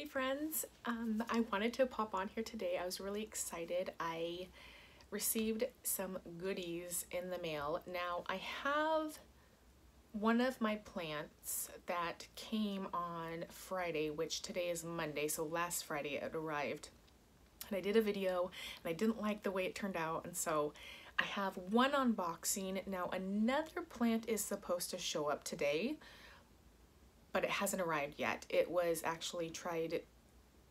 Hey friends, um, I wanted to pop on here today. I was really excited. I received some goodies in the mail. Now I have one of my plants that came on Friday, which today is Monday, so last Friday it arrived. And I did a video and I didn't like the way it turned out and so I have one unboxing. Now another plant is supposed to show up today but it hasn't arrived yet. It was actually tried,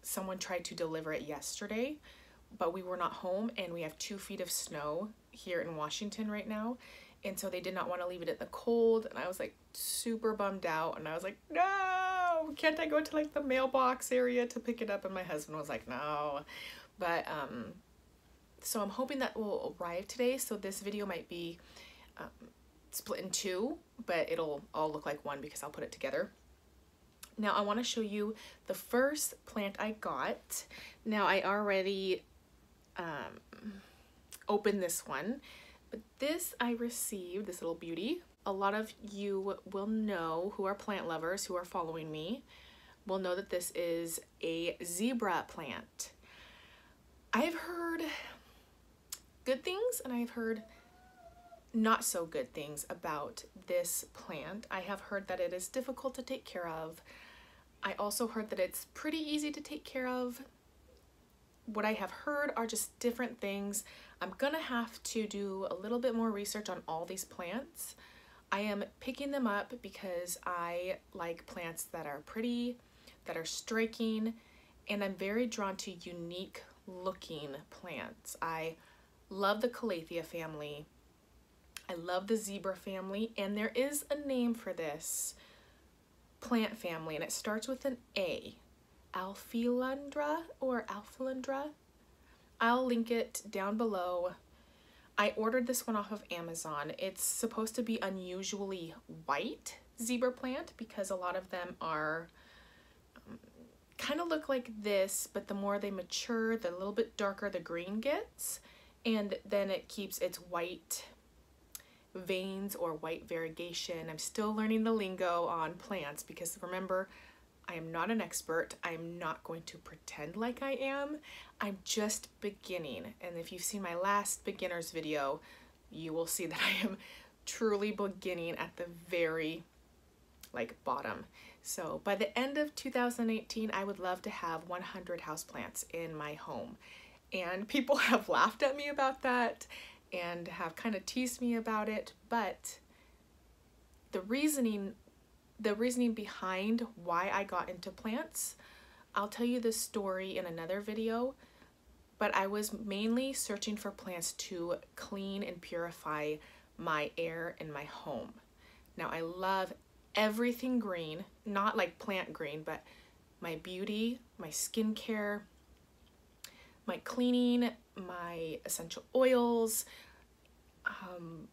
someone tried to deliver it yesterday, but we were not home and we have two feet of snow here in Washington right now. And so they did not want to leave it in the cold. And I was like super bummed out. And I was like, no, can't I go to like the mailbox area to pick it up? And my husband was like, no. But, um, so I'm hoping that will arrive today. So this video might be um, split in two, but it'll all look like one because I'll put it together. Now I want to show you the first plant I got. Now I already um, opened this one, but this I received, this little beauty. A lot of you will know who are plant lovers, who are following me, will know that this is a zebra plant. I've heard good things and I've heard not so good things about this plant. I have heard that it is difficult to take care of. I also heard that it's pretty easy to take care of. What I have heard are just different things. I'm gonna have to do a little bit more research on all these plants. I am picking them up because I like plants that are pretty, that are striking, and I'm very drawn to unique looking plants. I love the Calathea family. I love the zebra family, and there is a name for this plant family and it starts with an A. Alphilandra or Alphilandra. I'll link it down below. I ordered this one off of Amazon. It's supposed to be unusually white zebra plant because a lot of them are um, kind of look like this, but the more they mature, the little bit darker the green gets, and then it keeps its white veins or white variegation. I'm still learning the lingo on plants because remember, I am not an expert. I'm not going to pretend like I am. I'm just beginning. And if you've seen my last beginner's video, you will see that I am truly beginning at the very like bottom. So by the end of 2018, I would love to have 100 houseplants in my home. And people have laughed at me about that and have kind of teased me about it, but the reasoning the reasoning behind why I got into plants, I'll tell you this story in another video, but I was mainly searching for plants to clean and purify my air in my home. Now I love everything green, not like plant green, but my beauty, my skincare, my cleaning, my essential oils, um,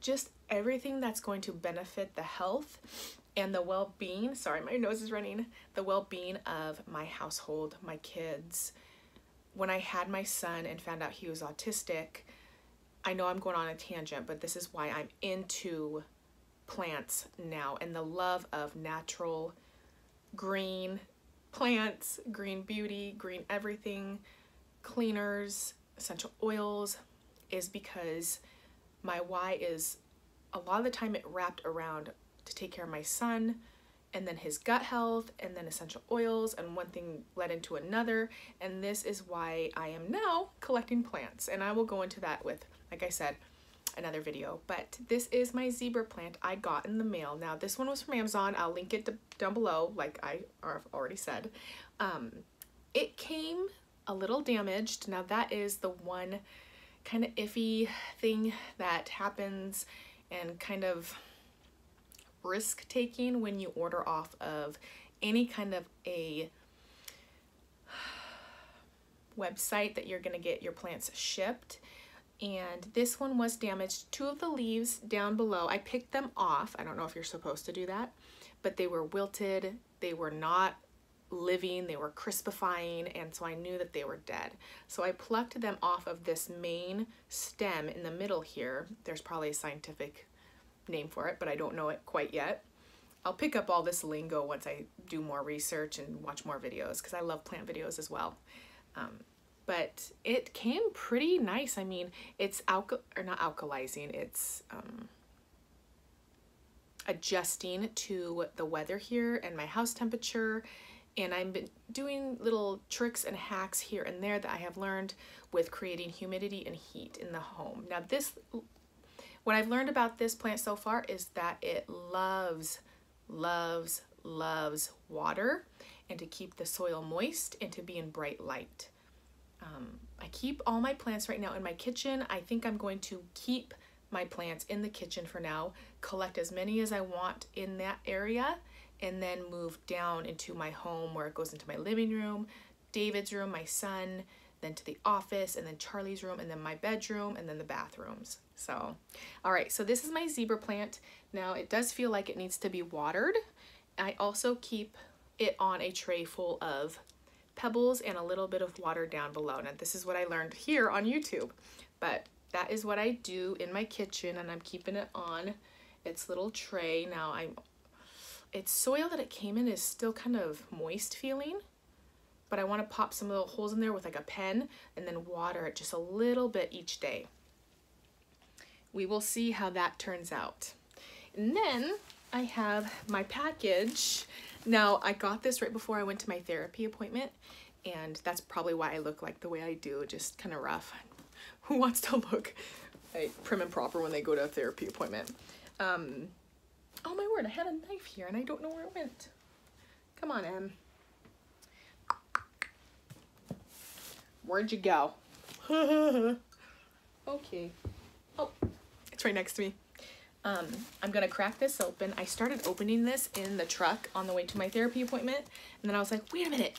just everything that's going to benefit the health and the well-being, sorry, my nose is running, the well-being of my household, my kids. When I had my son and found out he was autistic, I know I'm going on a tangent, but this is why I'm into plants now and the love of natural green plants, green beauty, green everything, cleaners, essential oils is because my why is a lot of the time it wrapped around to take care of my son and then his gut health and then essential oils and one thing led into another. And this is why I am now collecting plants. And I will go into that with like I said another video. But this is my zebra plant I got in the mail. Now this one was from Amazon. I'll link it down below like I already said. Um, it came a little damaged. Now that is the one kind of iffy thing that happens and kind of risk taking when you order off of any kind of a website that you're going to get your plants shipped. And this one was damaged. Two of the leaves down below I picked them off. I don't know if you're supposed to do that but they were wilted. They were not living, they were crispifying, and so I knew that they were dead. So I plucked them off of this main stem in the middle here. There's probably a scientific name for it, but I don't know it quite yet. I'll pick up all this lingo once I do more research and watch more videos because I love plant videos as well. Um, but it came pretty nice. I mean, it's alka or not alkalizing, it's um, adjusting to the weather here and my house temperature. And I've been doing little tricks and hacks here and there that I have learned with creating humidity and heat in the home. Now this, what I've learned about this plant so far is that it loves, loves, loves water and to keep the soil moist and to be in bright light. Um, I keep all my plants right now in my kitchen. I think I'm going to keep my plants in the kitchen for now, collect as many as I want in that area, and then move down into my home where it goes into my living room, David's room, my son, then to the office, and then Charlie's room, and then my bedroom, and then the bathrooms. So, all right, so this is my zebra plant. Now, it does feel like it needs to be watered. I also keep it on a tray full of pebbles and a little bit of water down below. Now this is what I learned here on YouTube, but that is what I do in my kitchen and I'm keeping it on its little tray. Now I'm, its soil that it came in is still kind of moist feeling, but I want to pop some little holes in there with like a pen and then water it just a little bit each day. We will see how that turns out. And then I have my package now, I got this right before I went to my therapy appointment, and that's probably why I look like the way I do, just kind of rough. Who wants to look like prim and proper when they go to a therapy appointment? Um, oh my word, I had a knife here and I don't know where it went. Come on, Em. Where'd you go? okay. Oh, it's right next to me. Um, I'm gonna crack this open. I started opening this in the truck on the way to my therapy appointment, and then I was like, wait a minute,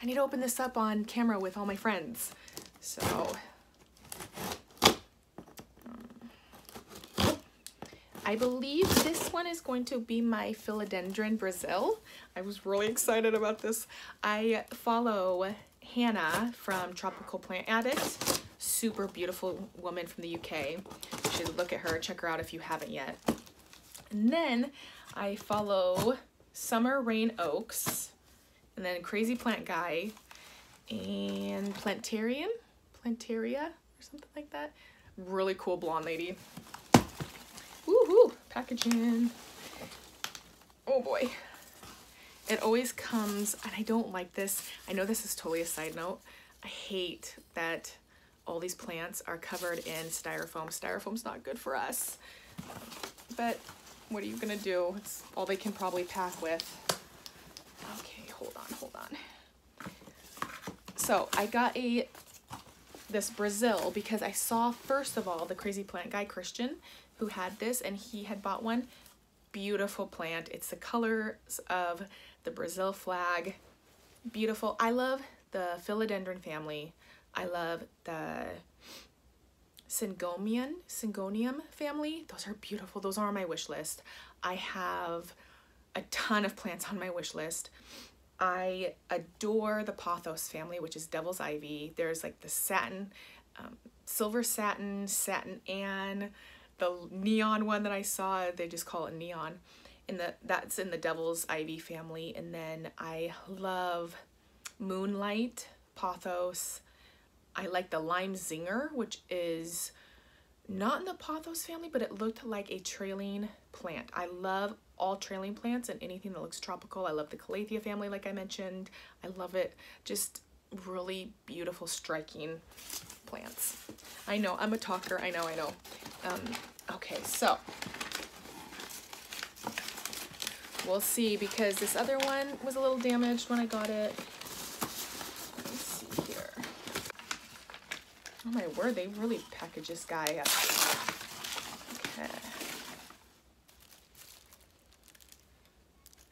I need to open this up on camera with all my friends. So, I believe this one is going to be my Philodendron Brazil. I was really excited about this. I follow Hannah from Tropical Plant Addict super beautiful woman from the UK. You should look at her, check her out if you haven't yet. And then I follow Summer Rayne Oakes, and then Crazy Plant Guy, and Plantarian, Plantaria, or something like that. Really cool blonde lady. Woohoo! Packaging. Oh boy. It always comes, and I don't like this. I know this is totally a side note. I hate that all these plants are covered in styrofoam. Styrofoam's not good for us, but what are you gonna do? It's all they can probably pack with. Okay, hold on, hold on. So I got a this Brazil because I saw first of all the crazy plant guy Christian who had this and he had bought one beautiful plant. It's the colors of the Brazil flag. Beautiful. I love the philodendron family. I love the Syngonium, Syngonium family. Those are beautiful. Those are on my wish list. I have a ton of plants on my wish list. I adore the Pothos family, which is Devil's Ivy. There's like the satin, um, silver satin, satin Anne, the neon one that I saw, they just call it neon. In the that's in the Devil's Ivy family. And then I love Moonlight, Pothos, I like the Lime Zinger, which is not in the pothos family, but it looked like a trailing plant. I love all trailing plants and anything that looks tropical. I love the Calathea family, like I mentioned. I love it. Just really beautiful, striking plants. I know, I'm a talker. I know, I know. Um, okay, so we'll see because this other one was a little damaged when I got it. Oh my word, they really package this guy up. Okay.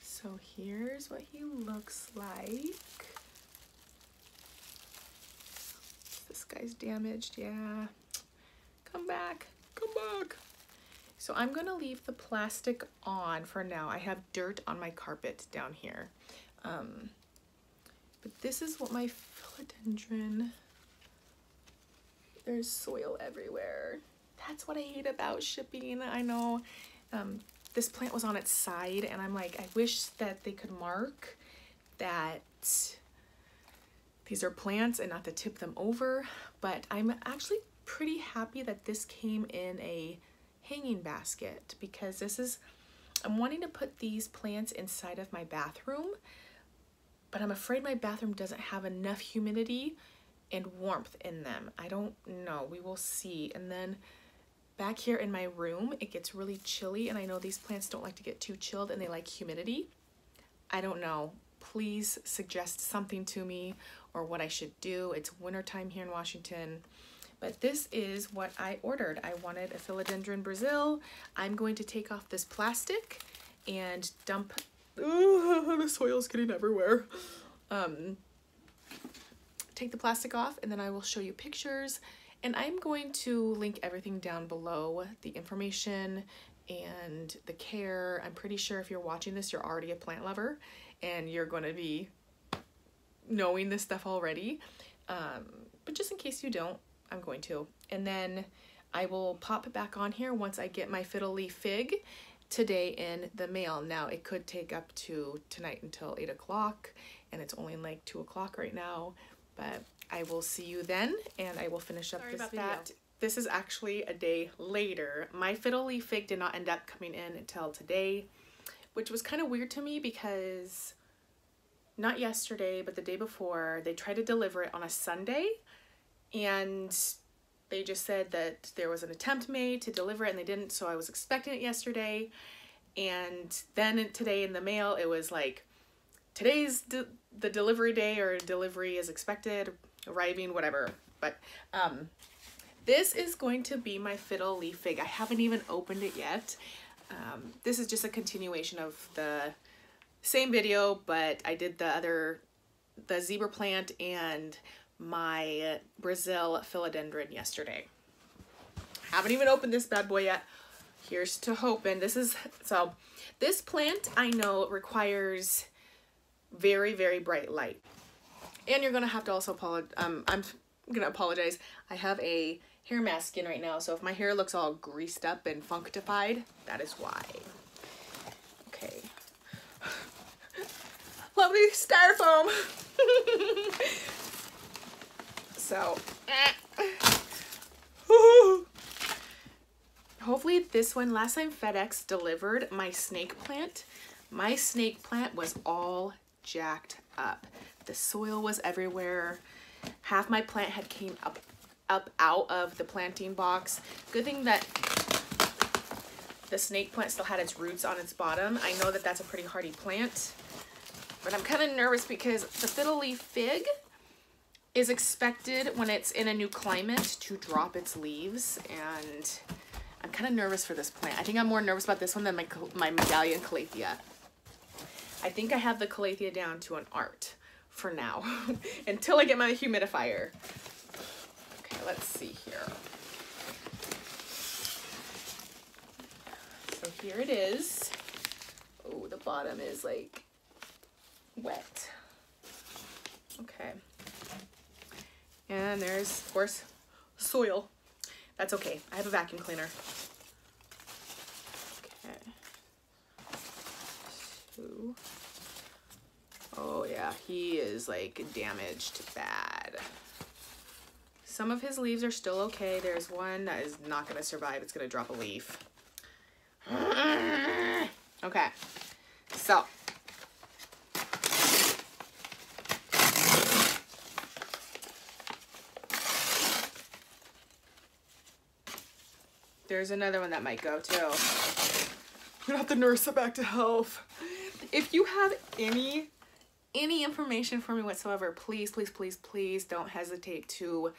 So here's what he looks like. This guy's damaged, yeah. Come back, come back. So I'm gonna leave the plastic on for now. I have dirt on my carpet down here. Um, but this is what my philodendron there's soil everywhere. That's what I hate about shipping. I know um, this plant was on its side and I'm like, I wish that they could mark that these are plants and not to tip them over, but I'm actually pretty happy that this came in a hanging basket because this is, I'm wanting to put these plants inside of my bathroom, but I'm afraid my bathroom doesn't have enough humidity and warmth in them. I don't know, we will see. And then back here in my room, it gets really chilly and I know these plants don't like to get too chilled and they like humidity. I don't know. Please suggest something to me or what I should do. It's wintertime here in Washington. But this is what I ordered. I wanted a philodendron Brazil. I'm going to take off this plastic and dump, oh, the soil's getting everywhere. Um, take the plastic off and then I will show you pictures and I'm going to link everything down below, the information and the care. I'm pretty sure if you're watching this, you're already a plant lover and you're going to be knowing this stuff already. Um, but just in case you don't, I'm going to. And then I will pop it back on here once I get my fiddle leaf fig today in the mail. Now it could take up to tonight until 8 o'clock and it's only like 2 o'clock right now. But I will see you then and I will finish up Sorry this video. That. This is actually a day later. My fiddle leaf fig did not end up coming in until today, which was kind of weird to me because not yesterday, but the day before, they tried to deliver it on a Sunday and they just said that there was an attempt made to deliver it and they didn't, so I was expecting it yesterday. And then today in the mail, it was like, today's de the delivery day or delivery is expected, arriving, whatever. But um, this is going to be my fiddle leaf fig. I haven't even opened it yet. Um, this is just a continuation of the same video, but I did the other, the zebra plant and my Brazil philodendron yesterday. Haven't even opened this bad boy yet. Here's to hoping. This is, so this plant I know requires very, very bright light. And you're to have to also apologize. Um, I'm to apologize. I have a hair mask in right now, so if my hair looks all greased up and functified, that is why. Okay. Lovely styrofoam. so, eh. hopefully this one, last time FedEx delivered my snake plant, my snake plant was all jacked up. The soil was everywhere. Half my plant had came up up out of the planting box. Good thing that the snake plant still had its roots on its bottom. I know that that's a pretty hardy plant, but I'm kind of nervous because the fiddle leaf fig is expected when it's in a new climate to drop its leaves and I'm kind of nervous for this plant. I think I'm more nervous about this one than my, my medallion calathea. I think I have the calathea down to an art for now until I get my humidifier. Okay, let's see here. So here it is. Oh, the bottom is like wet. Okay. And there's, of course, soil. That's okay. I have a vacuum cleaner. Okay oh yeah, he is like damaged bad. Some of his leaves are still okay. There's one that is not gonna survive. It's gonna drop a leaf. Okay, so. There's another one that might go too. Gonna have to nurse it back to health. If you have any any information for me whatsoever, please, please, please, please don't hesitate to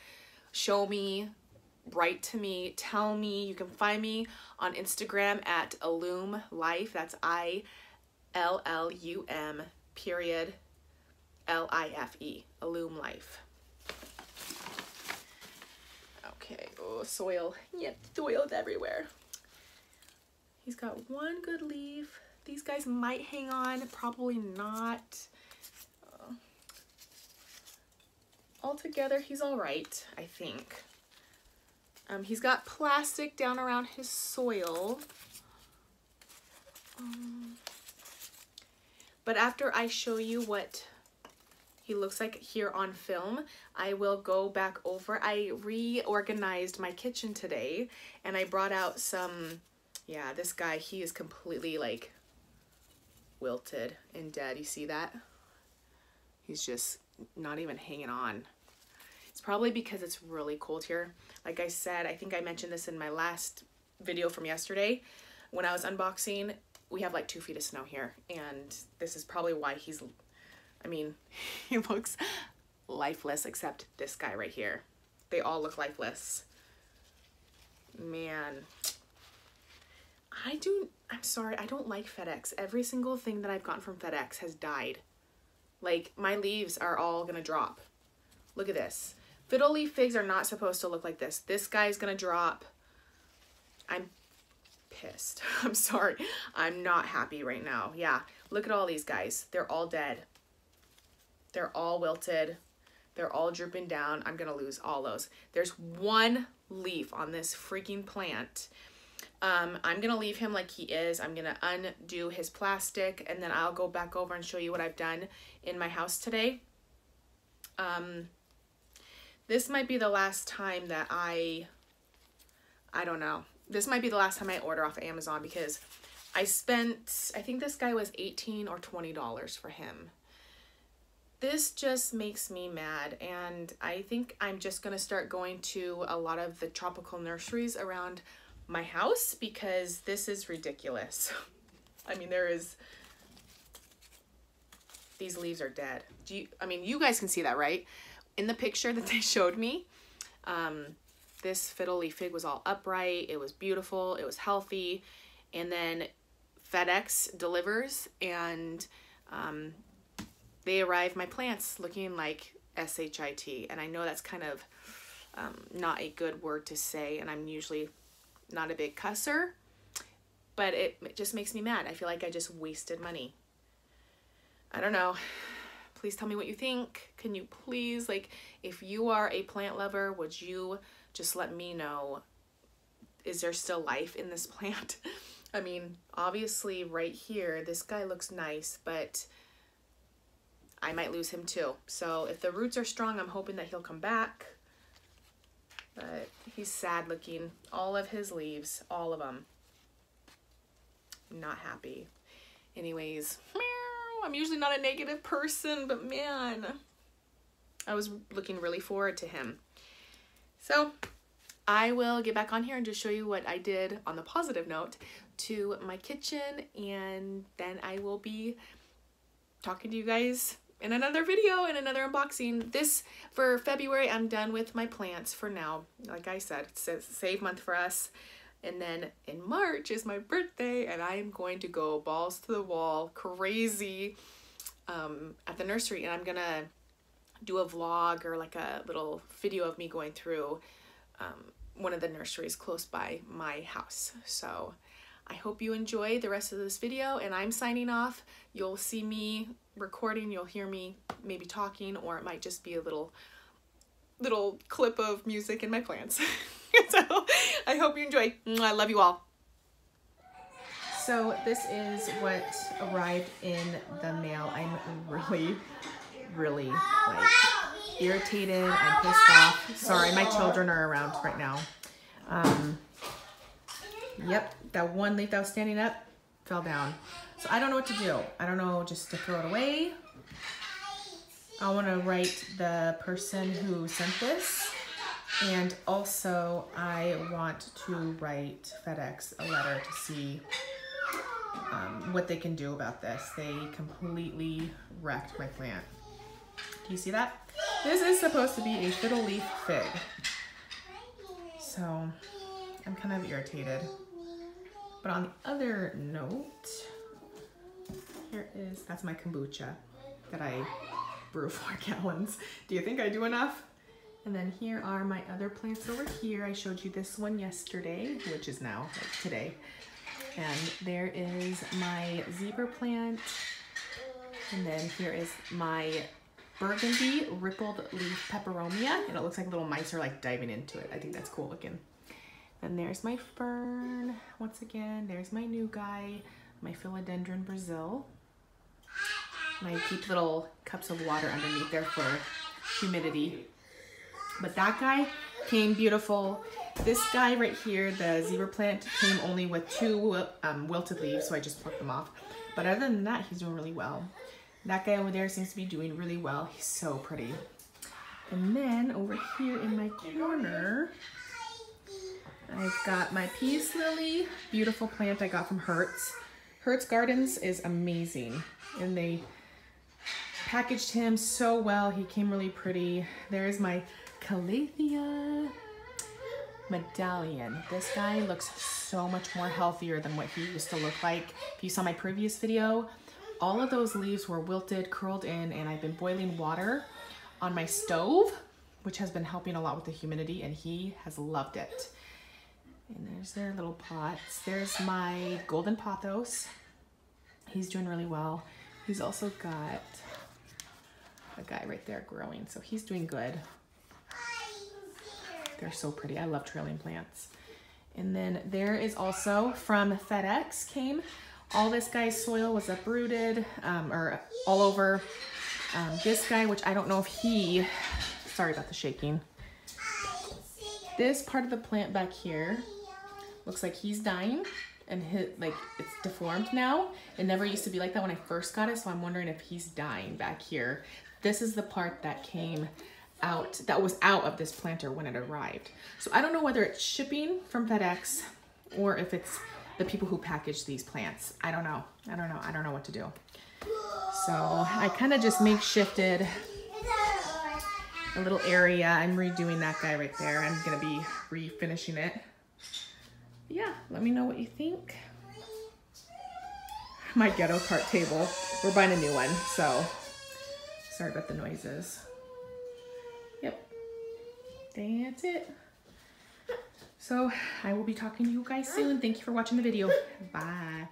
show me, write to me, tell me. You can find me on Instagram at Illum Life. That's I L L U M period L I F E. Illum Life. Okay, soil. Yep, soil's everywhere. He's got one good leaf. These guys might hang on, probably not. altogether, he's all right, I think. Um, he's got plastic down around his soil. Um, but after I show you what he looks like here on film, I will go back over. I reorganized my kitchen today and I brought out some, yeah, this guy, he is completely like wilted and dead. You see that? He's just not even hanging on. It's probably because it's really cold here. Like I said, I think I mentioned this in my last video from yesterday when I was unboxing. We have like two feet of snow here and this is probably why he's, I mean, he looks lifeless except this guy right here. They all look lifeless. Man, I do, I'm sorry, I don't like FedEx. Every single thing that I've gotten from FedEx has died. Like my leaves are all gonna drop. Look at this. Fiddle leaf figs are not supposed to look like this. This guy's gonna drop. I'm pissed. I'm sorry. I'm not happy right now. Yeah, look at all these guys. They're all dead. They're all wilted. They're all drooping down. I'm gonna lose all those. There's one leaf on this freaking plant. Um, I'm gonna leave him like he is. I'm gonna undo his plastic and then I'll go back over and show you what I've done in my house today. Um, this might be the last time that I, I don't know. This might be the last time I order off Amazon because I spent, I think this guy was 18 or $20 for him. This just makes me mad and I think I'm just to start going to a lot of the tropical nurseries around my house because this is ridiculous. I mean, there is, these leaves are dead. Do you, I mean, you guys can see that, right? in the picture that they showed me, um, this fiddle leaf fig was all upright. It was beautiful. It was healthy. And then FedEx delivers and um, they arrive my plants looking like SHIT. And I know that's kind of um, not a good word to say. And I'm usually not a big cusser, but it, it just makes me mad. I feel like I just wasted money. I don't know please tell me what you think. Can you please, like, if you are a plant lover, would you just let me know, is there still life in this plant? I mean, obviously right here, this guy looks nice, but I might lose him too. So if the roots are strong, I'm hoping that he'll come back. But he's sad looking. All of his leaves, all of them. Not happy. Anyways, meow, I'm usually not a negative person, but man, I was looking really forward to him. So I will get back on here and just show you what I did on the positive note to my kitchen and then I will be talking to you guys in another video in another unboxing. This, for February, I'm done with my plants for now. Like I said, it's a save month for us. And then in March is my birthday and I am going to go balls to the wall crazy um, at the nursery and I'm gonna do a vlog or like a little video of me going through um, one of the nurseries close by my house. So I hope you enjoy the rest of this video and I'm signing off. You'll see me recording, you'll hear me maybe talking or it might just be a little little clip of music in my plants. so I hope you enjoy. I love you all. So this is what arrived in the mail. I'm really, really like irritated and pissed off. Sorry, my children are around right now. Um, yep, that one leaf that was standing up fell down. So I don't know what to do. I don't know just to throw it away. I want to write the person who sent this and also, I want to write FedEx a letter to see um, what they can do about this. They completely wrecked my plant. Do you see that? This is supposed to be a fiddle leaf fig. So, I'm kind of irritated. But on the other note, here is, that's my kombucha that I brew four gallons. Do you think I do enough? And then here are my other plants over here. I showed you this one yesterday, which is now like today. And there is my zebra plant. And then here is my burgundy rippled leaf peperomia. And it looks like little mice are like diving into it. I think that's cool looking. And there's my fern. Once again, there's my new guy, my philodendron Brazil. And I keep little cups of water underneath there for humidity. But that guy came beautiful. This guy right here, the zebra plant, came only with two um, wilted leaves, so I just plucked them off. But other than that, he's doing really well. That guy over there seems to be doing really well. He's so pretty. And then over here in my corner, I've got my peace lily, beautiful plant I got from Hirt's. Hirt's Gardens is amazing. And they packaged him so well. He came really pretty. There's my Calathea medallion. This guy looks so much more healthier than what he used to look like. If you saw my previous video, all of those leaves were wilted, curled in, and I've been boiling water on my stove, which has been helping a lot with the humidity, and he has loved it. And there's their little pots. There's my golden pothos. He's doing really well. He's also got a guy right there growing, so he's doing good. They're so pretty. I love trailing plants. And then there is also from FedEx came. All this guy's soil was uprooted um, or all over. Um, this guy, which I don't know if he, sorry about the shaking. This part of the plant back here looks like he's dying and hit like it's deformed now. It never used to be like that when I first got it, so I'm wondering if he's dying back here. This is the part that came out, that was out of this planter when it arrived. So I don't know whether it's shipping from FedEx or if it's the people who package these plants. I don't know. I don't know. I don't know what to do. So I kind of just makeshifted a little area. I'm redoing that guy right there. I'm to be refinishing it. Yeah, let me know what you think. My ghetto cart table. We're buying a new one, so sorry about the noises. Yep, that's it. So I will be talking to you guys soon. Thank you for watching the video. Bye.